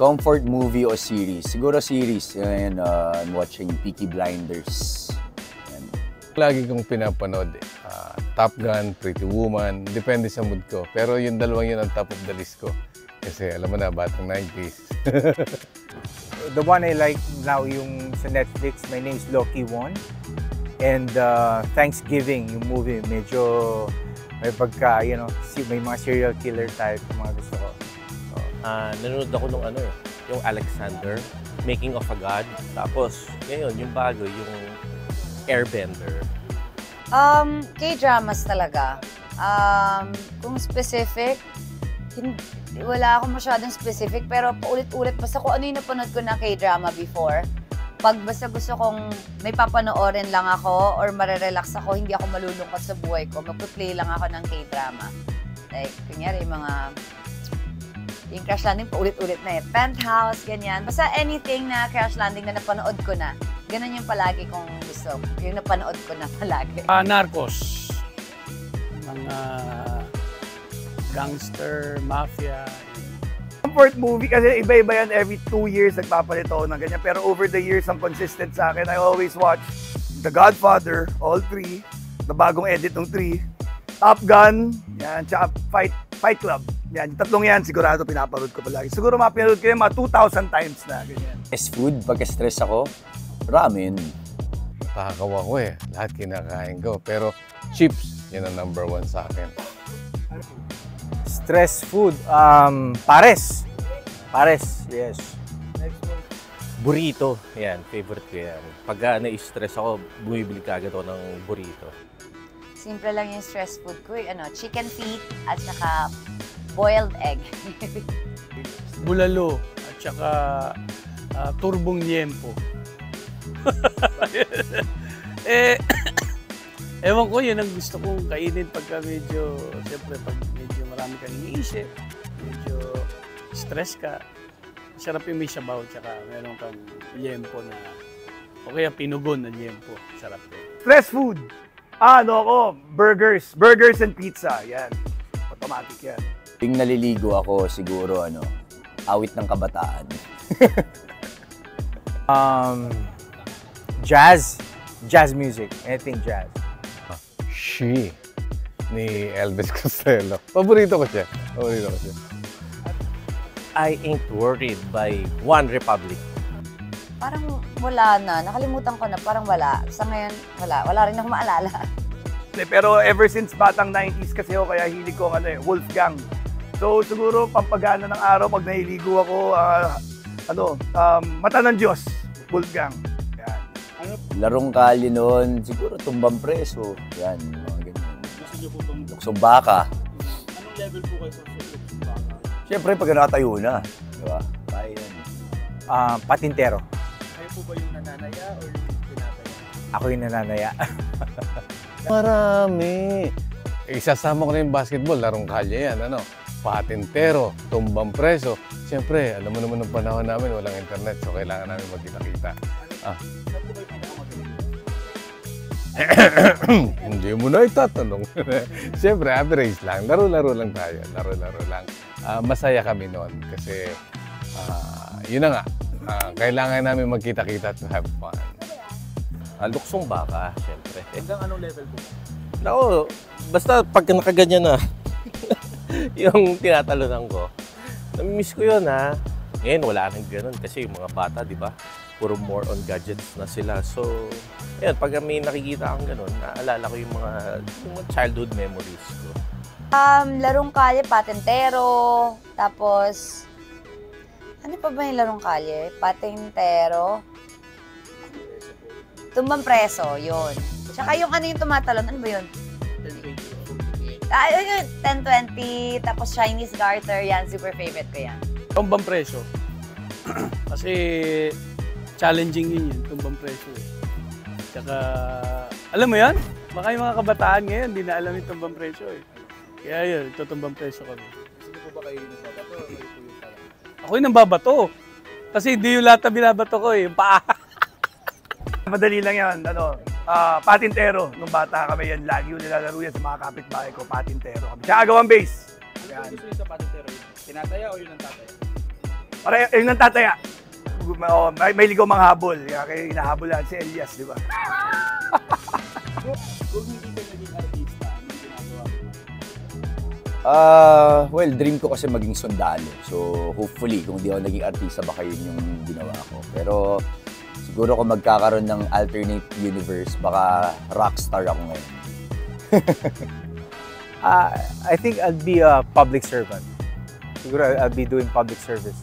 Comfort movie o series? Siguro series. Yan, uh, I'm watching Peaky Blinders. Yan. Lagi kong pinapanood eh. Ah, Top Gun, Pretty Woman, depende sa mood ko. Pero yung dalawang yun ang top of the list ko. Kasi alam mo na, batang 90s. The one I like now yung sa Netflix, my name is Loki One. And uh, Thanksgiving, yung movie, medyo may pagka, you know, si- may mga serial killer type, mga gusto ko. Ah, nanonood ako nung ano eh, yung Alexander, Making of a God. Tapos, ngayon, yung bago, yung Airbender. Um, K-dramas talaga. Um, kung specific, hindi, wala akong masyadong specific, pero paulit-ulit, basta kung ano yung napanood ko na K-drama before, pag basta gusto kong may papanoorin lang ako or marerelax ako, hindi ako malulungkot sa buhay ko, magpa-play lang ako ng K-drama. Like, kunyari, mga yung crash landing paulit-ulit na eh. Penthouse, ganyan. Basta anything na crash landing na napanood ko na, ganun yung palagi kong gusto. Yung napanood ko na palagi. Ah, Narcos. Mga gangster, mafia. comfort movie kasi iba-iba yan every two years nagpapalit ako ng ganyan. Pero over the years, ang consistent sa akin, I always watch The Godfather, all three, na bagong edit ng three, Top Gun, yan, tsaka Fight, Fight Club. Yan, tatlong yan, sigurado pinapanood ko palagi. Siguro mapanood ko yan mga 2,000 times na, ganyan. Best food, pagka stress ako, ramen. Nakakawa ko eh. Lahat kinakain ko. Pero chips, yun ang number one sa akin. Stress food, um, pares. Pares, yes. Burrito. Yan, favorite ko yan. Pag na-stress ako, bumibili ka agad ako ng burrito. Simple lang yung stress food ko. eh. Ano, chicken feet at saka boiled egg. Bulalo at saka ah, turbong liempo. eh, ewan ko, yun ang gusto kong kainin pagka medyo, siyempre, pag medyo marami kang iniisip, medyo stress ka, sarap yung may sabaw, tsaka meron kang liempo na, o kaya pinugon na liempo, sarap yun. Stress food. Ah, ano ako, burgers. Burgers and pizza, yan. Automatic yan. Yung naliligo ako, siguro, ano, awit ng kabataan. Um, jazz. Jazz music. Anything jazz. She ni Elvis Costello. Paborito ko siya. Paborito ko siya. I Ain't Worried by One Republic. Parang wala na. Nakalimutan ko na. Parang wala. Sa ngayon, wala. Wala rin ako maalala. Pero ever since batang 90s kasi ako, kaya hilig ko ang ano eh, Wolfgang. So siguro pampagana ng araw pag nahiligo ako, ah, ano, um, mata ng Diyos, Wolfgang. Yan. Larong kali noon, siguro tumbang preso. Yan, mga ganyan. Gusto niyo po bang... Luksong baka. Anong level po kayo sa luksong baka? Siyempre, pag natayo na. Di ba? Kaya yan. Um, patintero. Kayo po ba yung nananaya or yung pinataya? Ako yung nananaya. Marami. Isasama ko na yung basketball, larong kalye yan, ano. Patintero, tumbang preso. Siyempre, alam mo naman ng panahon namin, walang internet, so kailangan namin magkita-kita. Ah. Hindi mo na itatanong. Siyempre, average lang. Laro-laro lang tayo. Laro-laro lang. Ah, masaya kami noon kasi ah, yun na nga. Ah, kailangan namin magkita-kita to have fun. Ah, luksong baka, syempre. Hanggang anong level po? Nako, basta pag nakaganyan na, yung tinatalunan ko, namimiss ko yun ha. Ngayon, wala nang ganun kasi yung mga bata, di ba? Puro more on gadgets na sila. So, ayun, pag may nakikita kang ganun, naalala ko yung mga, yung mga childhood memories ko. Um, larong kalye, patentero. Tapos, ano pa ba yung larong kalye? Patentero. Tumbang preso, yun. Tsaka yung ano yung tumatalon, ano ba yun? Ah, yun yun, 1020, tapos Chinese garter, yan, super favorite ko yan. Tumbang presyo. Kasi challenging yun yun, tumbang presyo. Eh. Tsaka, alam mo yan? Baka yung mga kabataan ngayon, hindi na alam yung tumbang presyo eh. Kaya yun, tutumbang presyo kami. Gusto niyo po ba kayo yung nababato o kayo po yung parang Ako yung nambabato. Kasi hindi yung lahat na binabato ko eh, yung paa. Madali lang yan, ano, ah, patintero. Nung bata kami yan, lagi yung nilalaro yan sa mga kapitbahay ko, patintero kami. Tsaka gawang base. Ano gusto niyo sa patintero? Tinataya o yun ang tataya? Para yun ang tataya. Oh, may, may ligaw mga habol. Kaya kayo hinahabolan si Elias, di ba? Kung hindi ka naging artista, anong ginagawa mo? Ah, well, dream ko kasi maging sundalo. So, hopefully, kung di ako naging artista, baka yun yung ginawa ko. Pero, siguro kung magkakaroon ng alternate universe, baka rockstar ako ngayon. Uh, I think I'll be a public servant. Siguro I'll I'll be doing public service.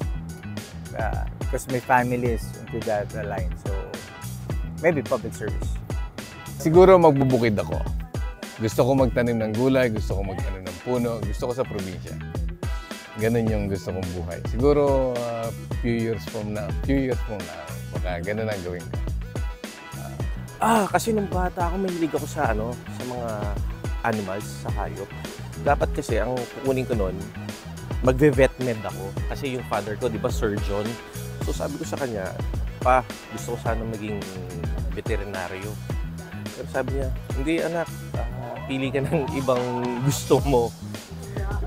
Uh, because my family is into that line. So, maybe public service. Siguro magbubukid ako. Gusto ko magtanim ng gulay, gusto ko magtanim ng puno, gusto ko sa probinsya. Ganun yung gusto kong buhay. Siguro uh, few years from now, few years from now, baka ganun ang gawin ko. Ah, kasi nung bata ako, mahilig ako sa ano, sa mga animals, sa hayop. Dapat kasi, ang kukunin ko noon, magve-vet med ako. Kasi yung father ko, di ba, surgeon. So sabi ko sa kanya, pa, gusto ko sana maging veterinaryo. Pero sabi niya, hindi anak, ah, pili ka ng ibang gusto mo.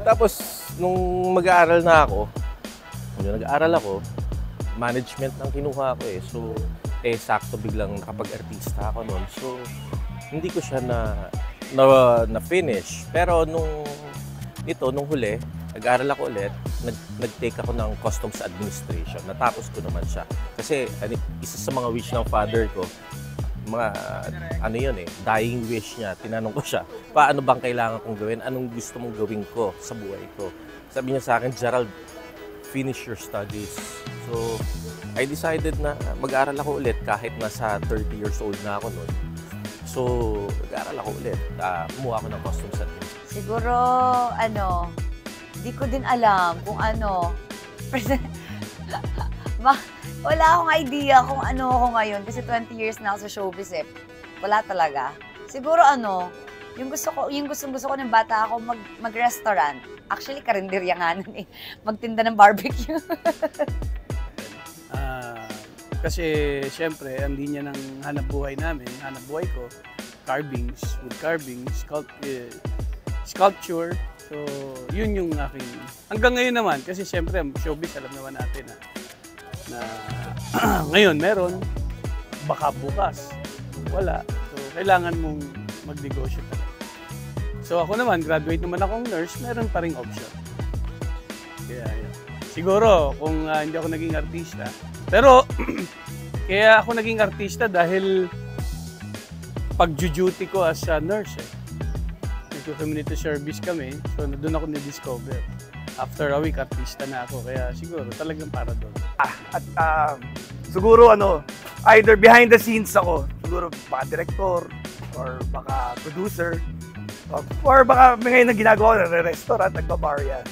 Tapos, nung mag-aaral na ako, nung nag-aaral ako, management ang kinuha ko eh. So, eh, sakto biglang nakapag-artista ako noon. So, hindi ko siya na, na, na-finish. Pero nung, ito, nung huli, nag-aaral ako ulit, nag, nag-take ako ng customs administration. Natapos ko naman siya. Kasi ano, isa sa mga wish ng father ko, mga ano yun eh, dying wish niya. Tinanong ko siya, paano bang kailangan kong gawin? Anong gusto mong gawin ko sa buhay ko? Sabi niya sa akin, Gerald, finish your studies. So, I decided na mag-aaral ako ulit kahit nasa 30 years old na ako noon. So, nag-aaral ako ulit. Uh, kumuha ako ng customs administration. Siguro, ano, di ko din alam kung ano. Wala akong idea kung ano ako ngayon kasi 20 years na ako sa showbiz eh. Wala talaga. Siguro ano, yung gusto ko, yung gusto gusto ko ng bata ako mag mag-restaurant. Actually, karinderya nga nun eh. Magtinda ng barbecue. Ah, kasi siyempre, ang linya ng hanap buhay namin, hanap buhay ko, carvings, wood carving, sculpt, eh, sculpture. So, yun yung aking... Hanggang ngayon naman, kasi siyempre, showbiz, alam naman natin na, na ngayon meron, baka bukas, wala. So, kailangan mong magnegosyo talaga. So, ako naman, graduate naman akong nurse, meron pa ring option. Kaya, yun. Siguro, kung ah, hindi ako naging artista, pero, kaya ako naging artista dahil pag-duty ko as a nurse eh. Nagko-community service kami, so doon ako na-discover. After a week, artista na ako, kaya siguro talagang para doon. At ah, siguro ano, either behind the scenes ako, siguro baka director or baka producer or, baka may ngayon na ginagawa ko, nagre-restaurant, nagbabar yan.